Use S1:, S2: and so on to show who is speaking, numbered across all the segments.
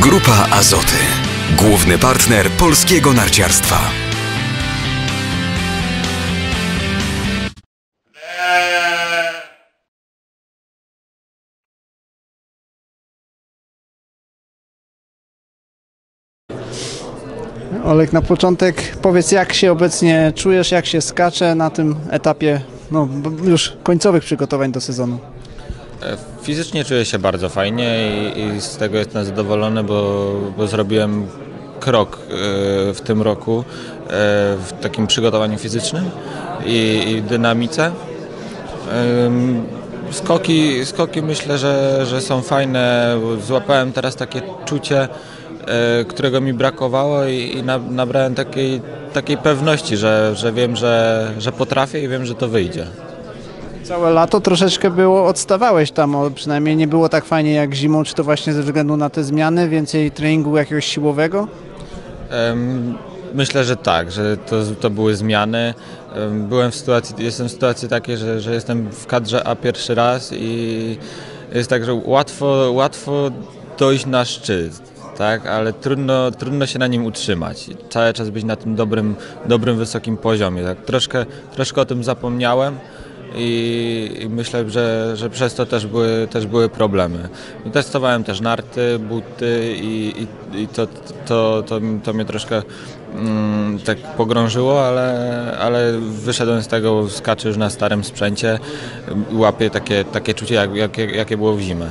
S1: Grupa Azoty. Główny partner polskiego narciarstwa.
S2: Olek, na początek powiedz, jak się obecnie czujesz, jak się skacze na tym etapie no, już końcowych przygotowań do sezonu.
S3: E, Fizycznie czuję się bardzo fajnie i, i z tego jestem zadowolony, bo, bo zrobiłem krok e, w tym roku e, w takim przygotowaniu fizycznym i, i dynamice. Skoki, skoki myślę, że, że są fajne. Złapałem teraz takie czucie, którego mi brakowało i, i na- nabrałem takiej, takiej pewności, że, że wiem, że, że potrafię i wiem, że to wyjdzie.
S2: Całe lato troszeczkę było, odstawałeś tam, o, przynajmniej nie było tak fajnie jak zimą, czy to właśnie ze względu na te zmiany, więcej treningu jakiegoś siłowego?
S3: Myślę, że tak, że to, to były zmiany. Em, Byłem w sytuacji, jestem w sytuacji takiej, że, że jestem w kadrze A pierwszy raz i jest tak, że łatwo, łatwo dojść na szczyt, tak, ale trudno, trudno się na nim utrzymać. Cały czas być na tym dobrym, dobrym wysokim poziomie. Tak. Troszkę, troszkę o tym zapomniałem. I, i myślę, że, że przez to też były, też były problemy. Testowałem też narty, buty i, i, i to, to, to, to mnie troszkę mm, tak pogrążyło, ale, ale wyszedłem z tego, skaczę już na starym sprzęcie, łapię takie, takie czucie, jak, jakie, jakie było w zimę.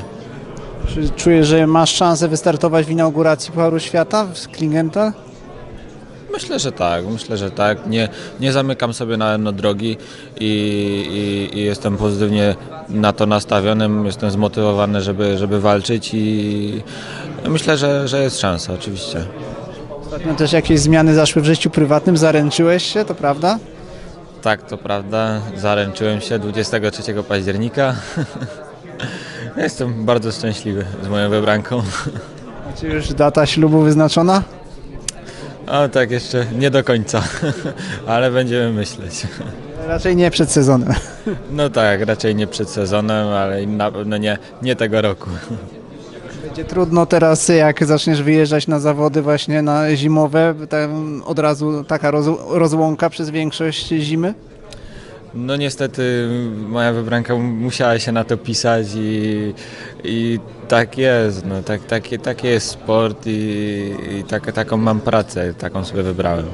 S2: Czujesz, że masz szansę wystartować w inauguracji Pucharu Świata w Klingenthal?
S3: Myślę, że tak, myślę, że tak. Nie, nie zamykam sobie na jedno drogi i, i, i jestem pozytywnie na to nastawionym, jestem zmotywowany, żeby, żeby walczyć i myślę, że, że jest szansa, oczywiście.
S2: Ostatnio też jakieś zmiany zaszły w życiu prywatnym, zaręczyłeś się, to prawda?
S3: Tak, to prawda, zaręczyłem się 23 października. Jestem bardzo szczęśliwy z moją wybranką.
S2: Czy już data ślubu wyznaczona?
S3: A tak jeszcze nie do końca, ale będziemy myśleć.
S2: Raczej nie przed sezonem.
S3: No tak, raczej nie przed sezonem, ale na pewno nie, nie tego roku.
S2: Będzie trudno teraz, jak zaczniesz wyjeżdżać na zawody właśnie na zimowe, tam od razu taka roz, rozłąka przez większość zimy?
S3: No niestety moja wybranka musiała się na to pisać i, i tak jest, no, tak, tak, tak jest sport i, i tak, taką mam pracę, taką sobie wybrałem.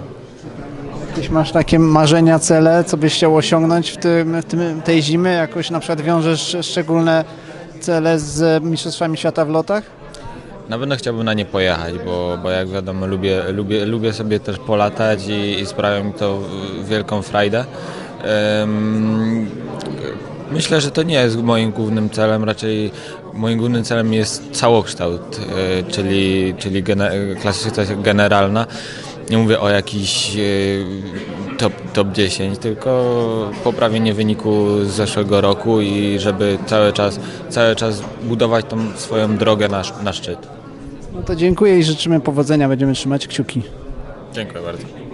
S2: Jakieś masz takie marzenia, cele, co byś chciał osiągnąć w, tym, w tym, tej zimy? Jakoś na przykład wiążesz szczególne cele z Mistrzostwami Świata w lotach?
S3: Na pewno chciałbym na nie pojechać, bo, bo jak wiadomo lubię, lubię, lubię sobie też polatać i, i sprawia mi to wielką frajdę. Myślę, że to nie jest moim głównym celem, raczej moim głównym celem jest całokształt, e, czyli, czyli klasyfikacja generalna. Nie mówię o jakiś e, top, top 10, tylko poprawienie wyniku z zeszłego roku i żeby cały czas, cały czas budować tą swoją drogę na, na szczyt.
S2: No to dziękuję i życzymy powodzenia, będziemy trzymać kciuki.
S3: Dziękuję bardzo.